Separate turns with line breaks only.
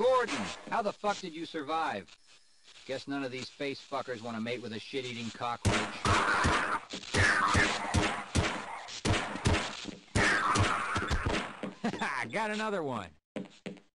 Gordon! How the fuck did you survive? Guess none of these face fuckers want to mate with a shit-eating cockroach. Got another one.